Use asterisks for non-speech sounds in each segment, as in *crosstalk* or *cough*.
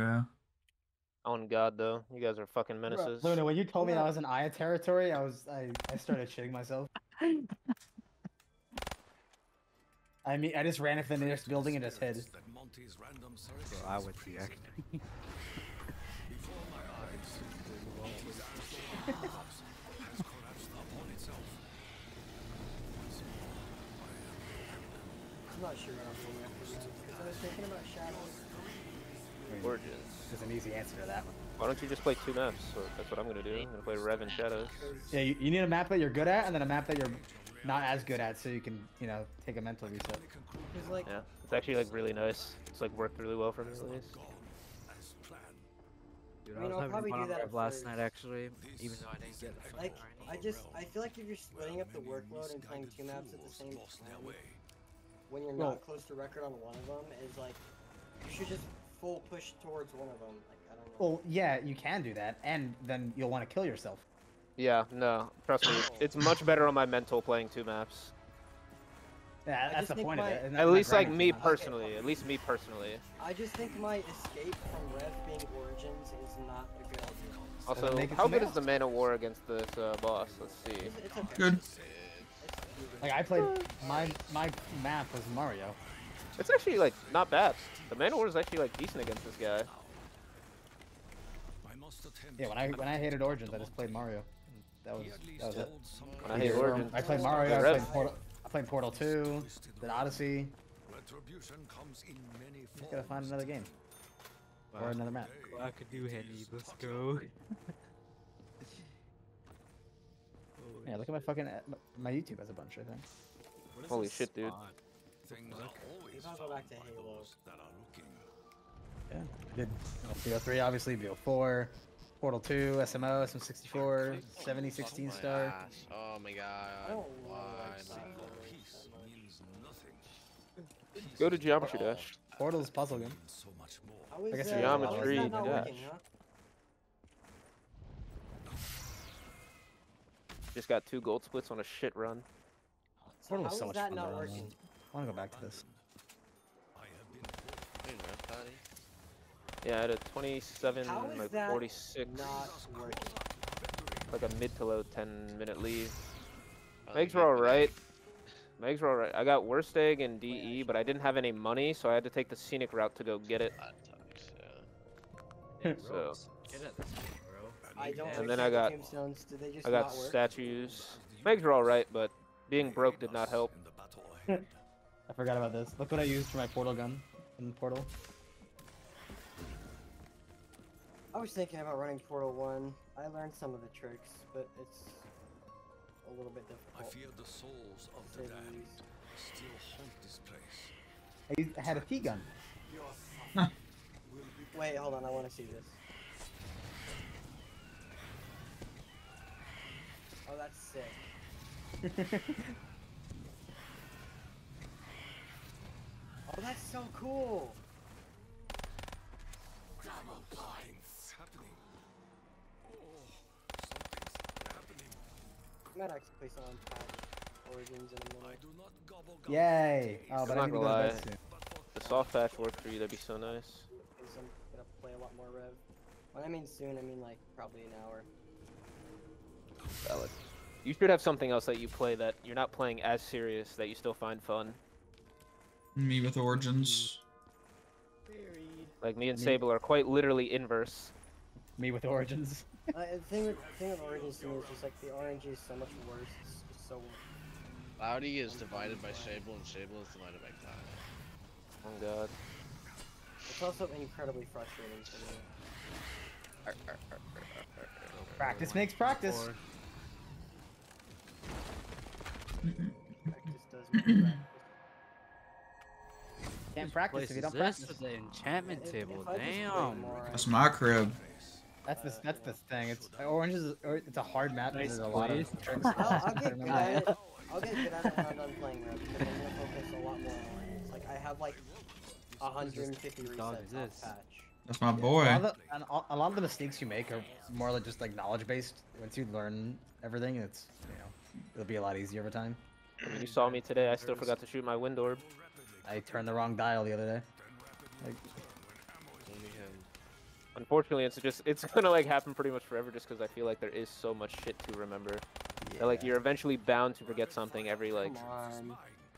Yeah. On God, though, you guys are fucking Bro, menaces. Luna, when you told me Yeah. I was in Aya territory, I was I, I started shitting myself. *laughs* I mean, I just ran into the nearest building and just hid. Bro, I would see actually. *laughs* I'm not sure what I'm doing after that. Because I was thinking about shadows. Gorgeous. There's an easy answer to that one. Why don't you just play two maps? So that's what I'm gonna do. I'm gonna play Rev and Shadows. Yeah, you, you need a map that you're good at, and then a map that you're not as good at, so you can, you know, take a mental reset. Like, Yeah, it's actually like really nice. It's like worked really well for me at least. Dude, I I, mean, was I'll having probably fun do on that Rev at last night actually, even though I didn't get the like, I just, I feel like if you're splitting up the workload and playing two maps at the same time, when you're Well- not close to record on one of them, is like, you should just full push towards one of them. Like, I don't know. Well, yeah, you can do that, and then you'll want to kill yourself. Yeah, no, trust me, it's much better on my mental playing two maps. Yeah, that's the point my- of it. At least like me too much. personally. At least me personally. I just think my escape from Rev being Origins is not a good idea. Also, make how good is the. Man of War against this uh, boss? Let's see. It's, it's okay. Good. Like I played my my map was Mario. It's actually like not bad. The Man of War is actually like decent against this guy. Yeah, when I when I hated Origins, I just played Mario. That was that was it. When I hate Origins. I played Mario. I played Portal. I played Portal 2, then Odyssey. Just gotta find another game or another map. Well, I could do Henny. Let's go. *laughs* Yeah, look at my fucking my YouTube has a bunch. I think. Holy shit, dude. Spot? Maybe I'll go back to Halo. Yeah, I did BO3 obviously, BO4, Portal 2, SMO, SM64, 70, 16 star. Gosh, Oh my god. I don't Why? like my Cyber God. that much. Go to Geometry Dash. Portal's puzzle game. How is, I guess uh, Geometry how is that not Dash. working, huh? Just got two gold splits on a shit run. So Portal how was so is much that fun not to run, working? Man. I want to go back to this. Wait, Red Patty? Yeah, I had a 27, like 46, Not like a mid to low 10 minute lead. Oh, Megs were alright. Megs were alright. I got worst egg and DE, but I didn't have any money, so I had to take the scenic route to go get it. That sucks, yeah. Yeah, *laughs* So- Rose, Get at this game, bro. I don't And then I got- tombstones. Did they just I got statues. Megs were alright, but being broke did not help. *laughs* I forgot about this. Look what I used for my portal gun in the portal. I was thinking about running Portal 1. I learned some of the tricks, but it's a little bit difficult. I difficult. fear the souls of the say the dead least. still haunt this place. I, used, I had a T gun. Wait, hold on. I want to see this. Oh, that's sick. *laughs* that's so cool. What's happening? Oh, something's happening. I might actually play on patch Origins in a I minute. do not gobble gobble Yay! Oh, but I'm I need to not go gonna lie. soon. but for The soft patch worked for you, that'd be so nice. Because I'm gonna play a lot more Rev. When I mean soon, I mean like probably an hour. Valid. You should have something else that you play that you're not playing as serious that you still find fun. Me with Origins. Buried. Like me and Me- Sable are quite literally inverse. Me with Origins. *laughs* Uh, the thing with the thing with Origins to me is just like the RNG is so much worse. It's just so. Cloudy is divided by Sable, and Sable is divided by Cloud. Oh god. It's also incredibly frustrating for me. Arr, arr, arr. Practice makes practice. Practice does make practice. *clears throat* Can't practice if you don't this practice. with the enchantment If- table? if I just play Damn. That's my crib. That's the that's the thing. It's Orange is or it's a hard map. Nice Nice there's a lot of tricks. *laughs* I'll, I'll, get *laughs* good at it. I'll get good at it when I'm done playing Rev because I'm gonna focus a lot more on Origins. Like I have like 150 dog resets this? patch. That's my A boy. lot, the, and a- a lot of the mistakes you make are more like just like knowledge based. Once you learn everything, it's you know it'll be a lot easier over time. I mean, you saw me today, I still forgot to shoot my wind orb. I turned the wrong dial the other day. Like, Unfortunately, it's just it's *laughs* gonna like happen pretty much forever, just because I feel like there is so much shit to remember. That, like you're eventually bound to forget something every like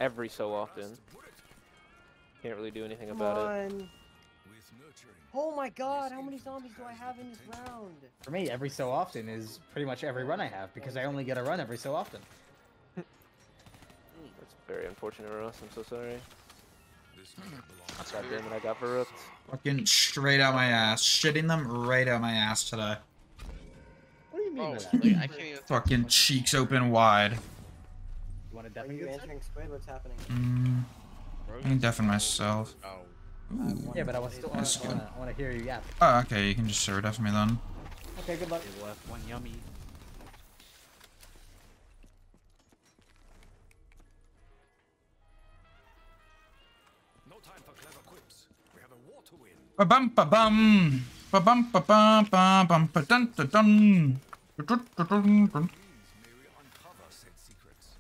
every so often. Can't really do anything Come about it. on. With nurturing, Oh my god, how many zombies do I have in this round? For me, every so often is pretty much every run I have because I only get a run every so often. *laughs* That's very unfortunate for us. I'm so sorry. This man belongs That's God weird. damn it, I got Varuked. Fucking straight out my ass. Shitting them right out my ass today. What do you mean Oh, that? like, I can't even. Fucking cheeks open wide. You want to Are you answering squid? What's happening? Mm, I'm deafing myself. Oh, Ooh. Yeah, but I was still. I want to. I want to hear you yap. Oh, okay, you can just serve deaf me then. Okay, good luck. They left one yummy. Ba bum ba bum. Ba bum ba bum ba bum ba dun dun dun. Dun, dun, dun, dun. Means may we uncover said secrets.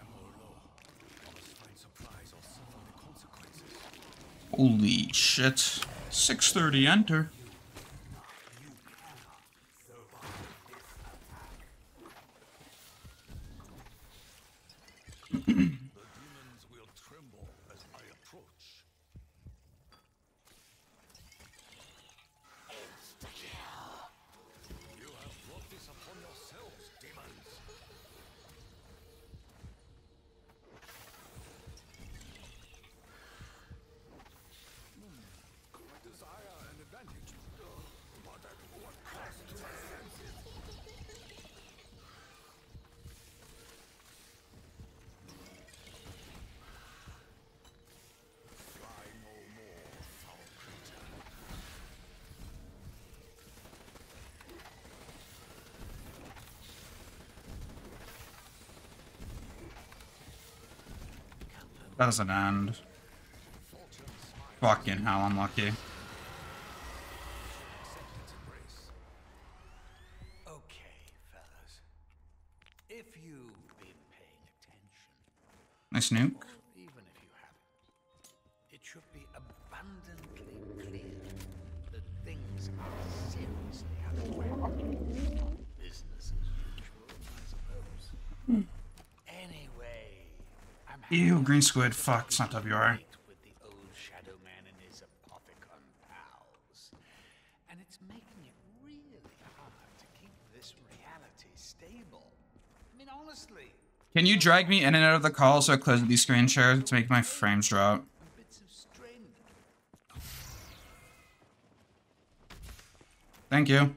Ammo low. Must find supplies or suffer the consequences. Shit. 630 enter. *clears throat* The demons will tremble as I approach. You have brought this upon yourselves, demons. Hmm, I desire an advantage, but at what cost to my senses? Fly no more, foul creature. That doesn't end. Fucking hell, unlucky. Okay, fellas. If you've been paying attention, Nice nuke. Ew, green squid. Fuck, it's not WR. with the old Shadow Man and his Apothicon pals. And it's making it really hard to keep this reality stable. I mean, honestly, Can you drag me in and out of the call so I close these screen shares to make my frames drop? bits of strain. Thank you.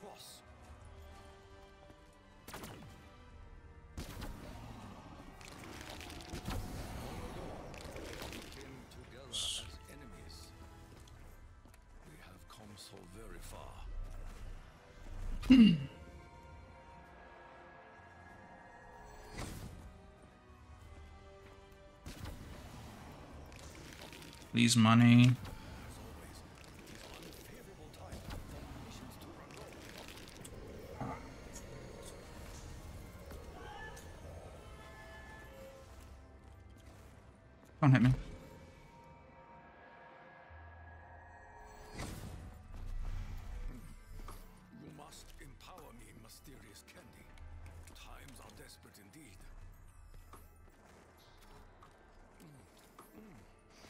cross. Together as enemies. We have come so very far. Please, money. Desperate indeed. Mm, mm.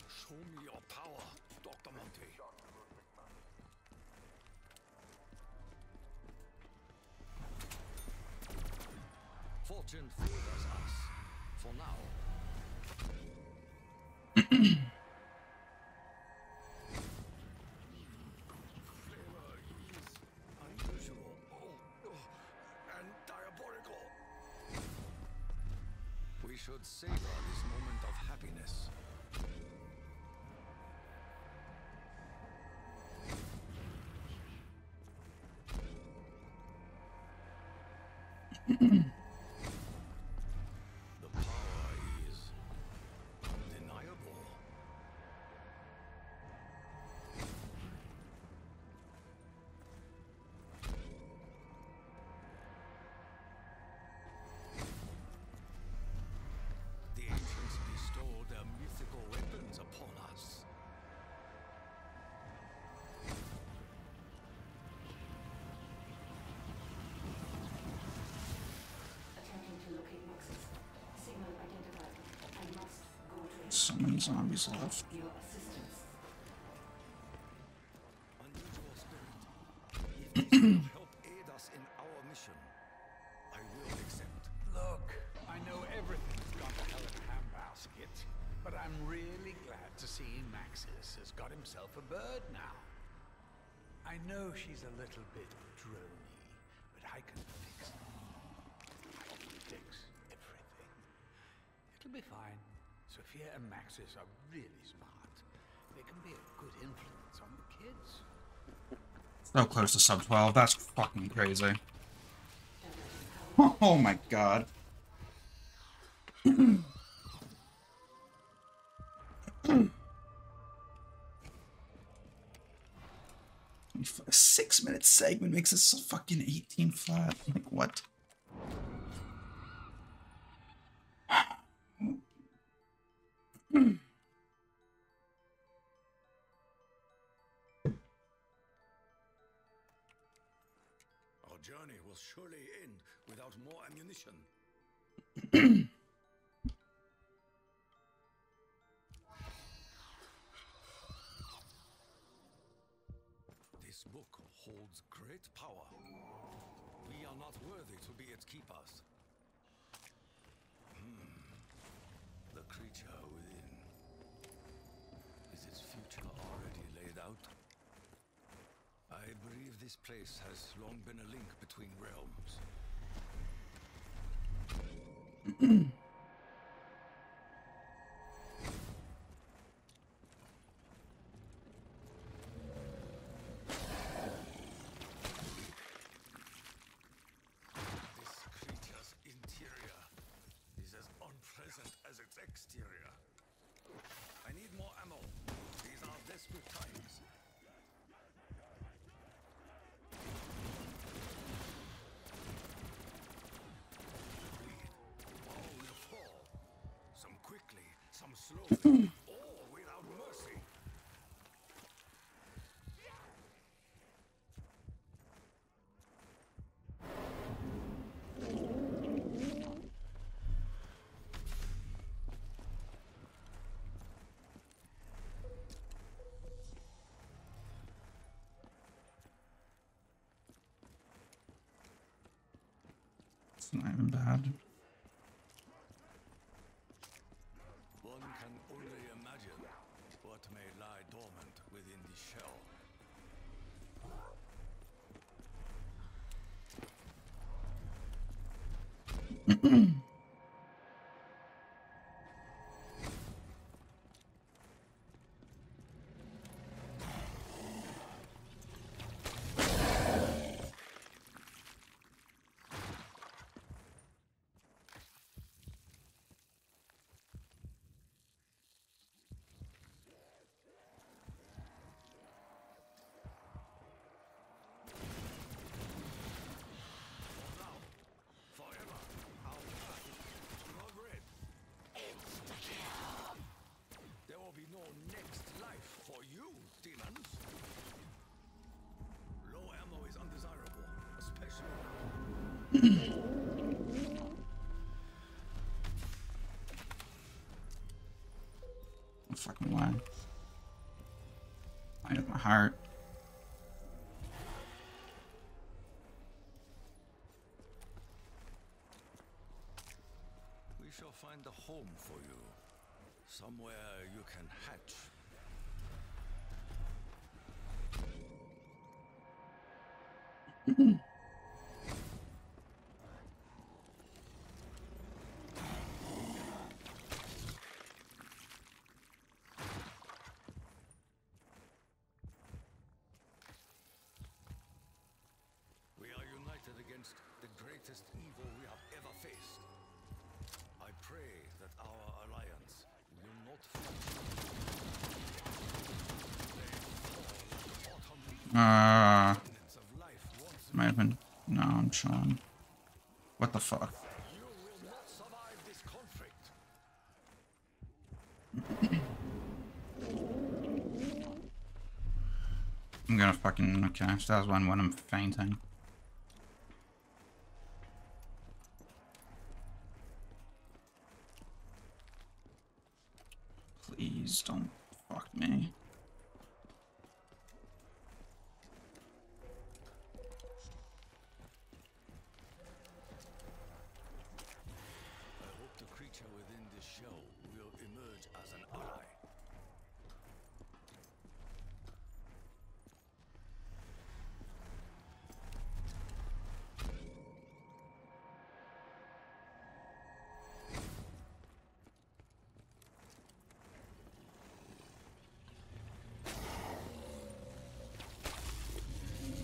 Show me your power, Dr. Monty. Fortune favors us. For now. *clears throat* should savor this moment of happiness. *clears throat* mission, I will accept. Look, I know everything's gone to hell in a handbasket, but I'm really glad to see Maxis has got himself a bird now. I know she's a little bit drony, but I can fix it. I can fix everything. It'll be fine. Sophia and Maxis are really smart. They can be a good influence on the kids. So close to sub 12. That's fucking crazy. *laughs* Oh my god. A *clears throat* six minute segment makes this fucking 18 flat. Like, what? *clears throat* Our journey will surely end without more ammunition. *clears throat* this book holds great power. We are not worthy to be its keepers. Hmm. The creature within. Is its future already laid out? I believe this place has long been a link between realms. This creature's interior is as unpleasant as its exterior. I need more ammo. These are desperate times. All will fall. Some quickly, some It's not even bad. One can only imagine what may lie dormant within the shell. *clears throat* fucking lie. I have my heart. We shall find a home for you. Somewhere you can hatch greatest evil we have ever faced. I pray that our alliance will not Uh, might have been. No, I'm chilling. What the fuck? survive this conflict. I'm gonna fucking. Okay, so that was one when I'm fainting. Please don't fuck me. I hope the creature within this shell will emerge as an ally.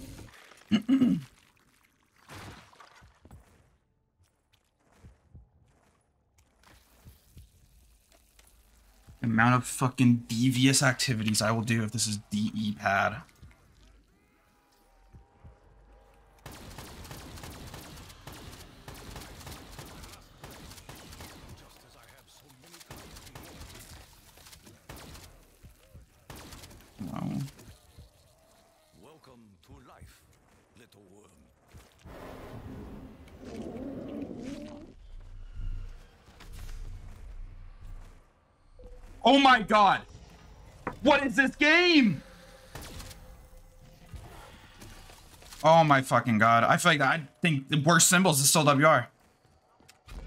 The *clears throat* amount of fucking devious activities I will do if this is DE pad. Welcome to life, little worm. Oh my god! What is this game? Oh my fucking god. I feel like I think the worst symbols is still WR.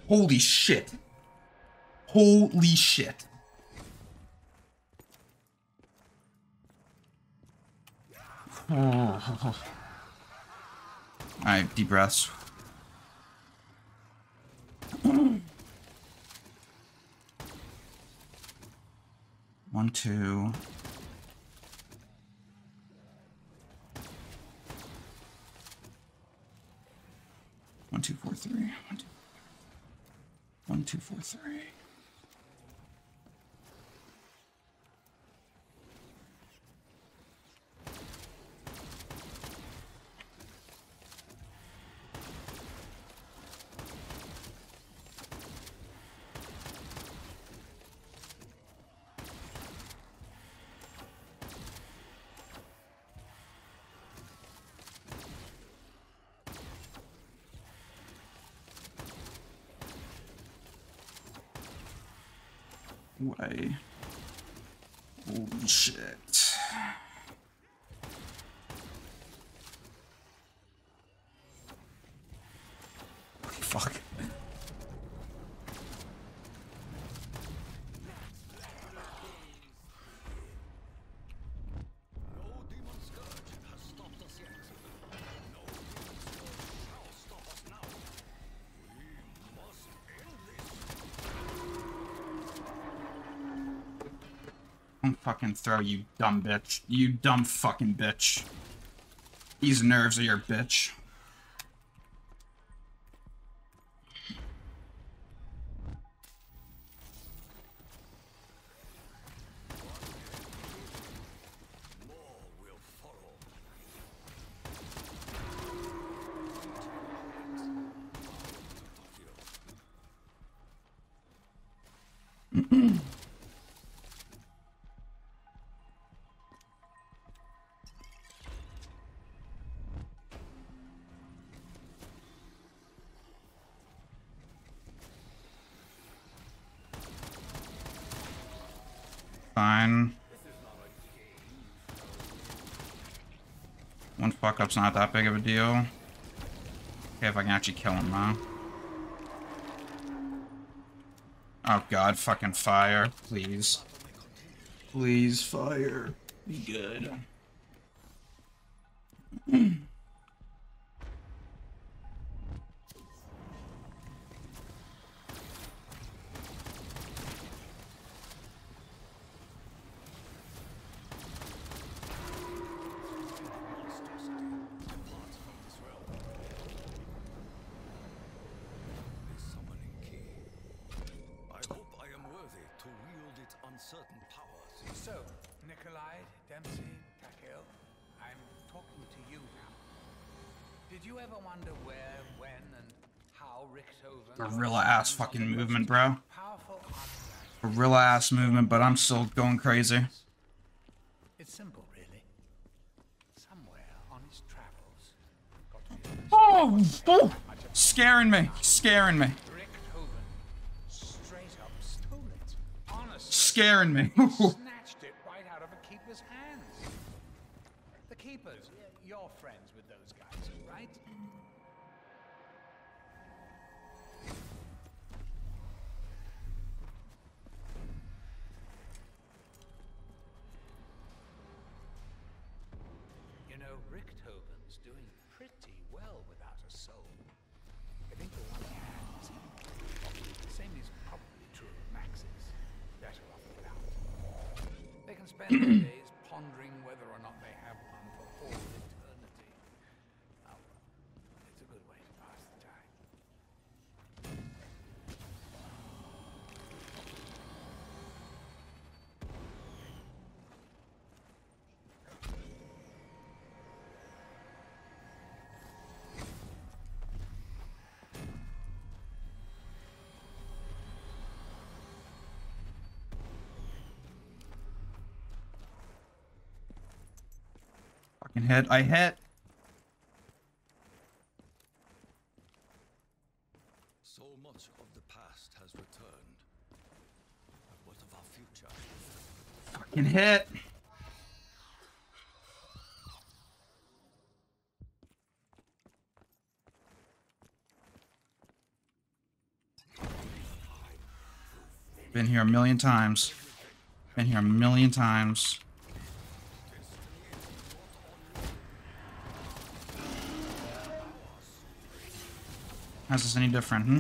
Holy shit. Holy shit. *laughs* Alright, deep breaths. *clears throat* One, two. One, two, four, three. One, two, one, two, four, three. Way. Holy shit. Fuck. No demon scourge has stopped us yet. No demon scourge shall stop us now. We must end this. Fucking throw, you dumb bitch. You dumb fucking bitch. These nerves are your bitch. fine. One fuck up's not that big of a deal. Okay, if I can actually kill him now. Oh god, fucking fire. Please. Please, fire. Be good. Its uncertain powers. So, Nikolai, Dempsey, Takeo, I'm talking to you now. Did you ever wonder where, when, and how Richthofen... Gorilla ass fucking movement, bro. Powerful. Gorilla ass movement, but I'm still going crazy. It's simple, really. Somewhere on his travels, got to be Oh, oh! Scaring me. Scaring me. Scaring me. *laughs* snatched it right out of a keeper's hands. The keepers, you're friends with those guys, right? You know, Richthofen's doing pretty well without a soul. I think the one he had is The same is probably true of Maxis. Better off without. They can spend their days pondering whether or not they have one for all eternity. Oh, well, it's a good way to pass the time. Fucking hit. I hit. So much of the past has returned. But what of our future? Fucking hit. Been here a million times. Been here a million times. How's this any different, hmm?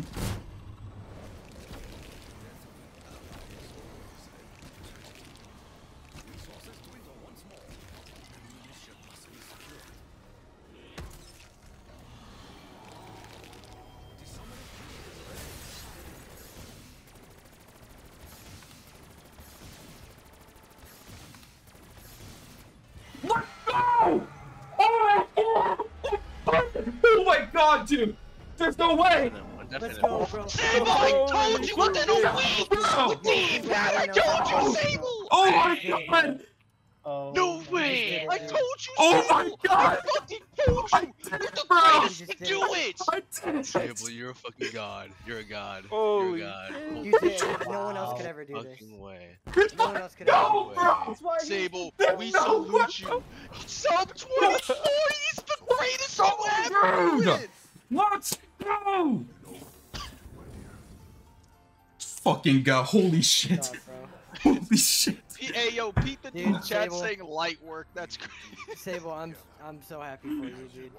No! Oh god! Oh my god, dude! There's no way! Let's go, bro. Sable, I told you within a week! Bro! Deep, I told you, Sable! Oh my god! Oh, No my way! I goodness. told you, Oh my Sable! God! I fucking told I you! did You're it, the bro! greatest You to just do it! I did it! Sable, you're a fucking god. You're a god. Holy you're a god. shit. You did. No one else could ever do this. Fucking way. No one else could ever No, do bro! That's why you- Sable, There's we no salute you! Sub 24! He's the greatest to ever do Dude! it! Let's go! Fucking god, Holy shit. God. *laughs* Holy shit. P- Hey yo, Pete the Dude, dude chat Sable. saying light work, that's great. Sable, I'm I'm so happy for you, dude.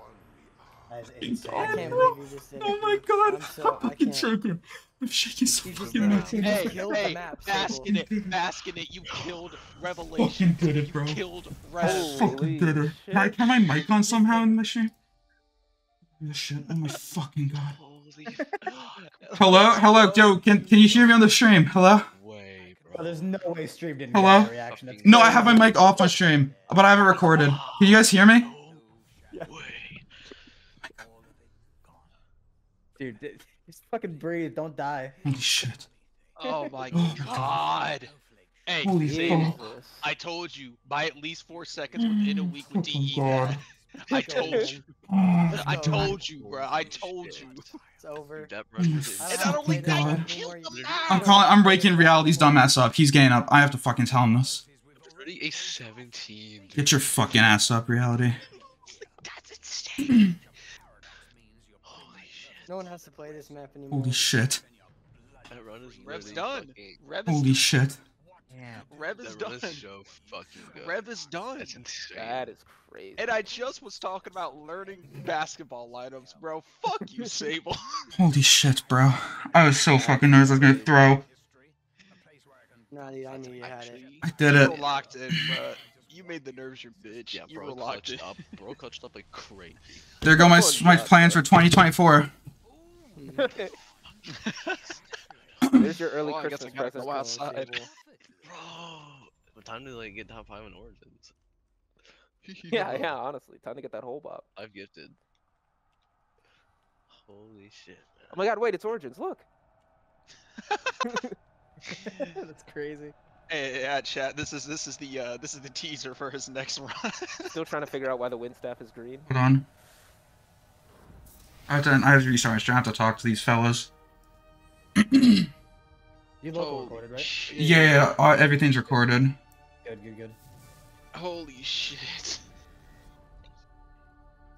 That is insane. I can't bro. believe you just did it. Oh my god. I'm so I'm fucking can't. shaking. I'm shaking so fucking much. it. Hey, hey, map, bask Sable. in it, bask in it, you killed Revelation. Fucking did it, bro. Killed I fucking did it. Can I turn my mic on somehow in the stream? Oh shit. Oh my fucking god. Holy *laughs* Hello? Hello, Joe. Can, can you hear me on the stream? Hello? Way, Oh, there's no way stream didn't Hello? get that reaction. That's No, I have my mic off on stream, but I have it recorded. Can you guys hear me? Way. dude. Just fucking breathe. Don't die. Holy shit. Oh my Oh, god. Hey, Holy Sable, fuck. I told you, by at least four seconds *gasps* within a week with Fucking DE. God. *laughs* I told you. Oh, I told you, bro. I told you. It's *laughs* over. That Oh, brush was And don't only that, you God. killed the. I'm calling. I'm breaking reality's dumbass up. He's getting up. I have to fucking tell him this. already a 17. dude. Get your fucking ass up, reality. *laughs* That's insane. Holy shit. No one has to play this map anymore. Holy shit. That run is Rev's literally done. fucking- Holy shit. Yeah. Rev is That run done. is so fucking *laughs* good. Rev is done. That's insane. That is crazy. And I just was talking about learning basketball lineups, bro. Fuck you, *laughs* Sable. Holy shit, bro. I was so fucking nervous I was gonna throw. Nah, dude, I knew you had it. I did it. were locked in, but you made the nerves your bitch. Yeah, bro you bro were locked in. up. Bro clutched up like crazy. *laughs* There go my my plans for 2024. There's your early Oh, I guess Christmas I gotta present. go outside. Bro, what time to like get top five in origins? *laughs* Yeah, yeah. Honestly, time to get that whole bop. I've gifted. Holy shit. Oh my God! Wait, it's Origins. Look. *laughs* *laughs* That's crazy. Hey, yeah, chat. This is this is the uh, this is the teaser for his next run. Still trying to figure out why the wind staff is green. Hold on. I have to, I have to restart my stream. I have to talk to these fellas. You local Holy recorded, right? shit. Yeah, uh, everything's recorded. Good, good, good. Holy shit.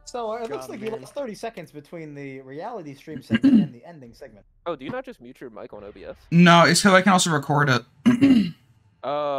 So uh, it looks God, like you lost 30 seconds between the reality stream segment and the *coughs* ending segment. Oh, do you not just mute your mic on OBS? No, it's because I can also record it. Oh.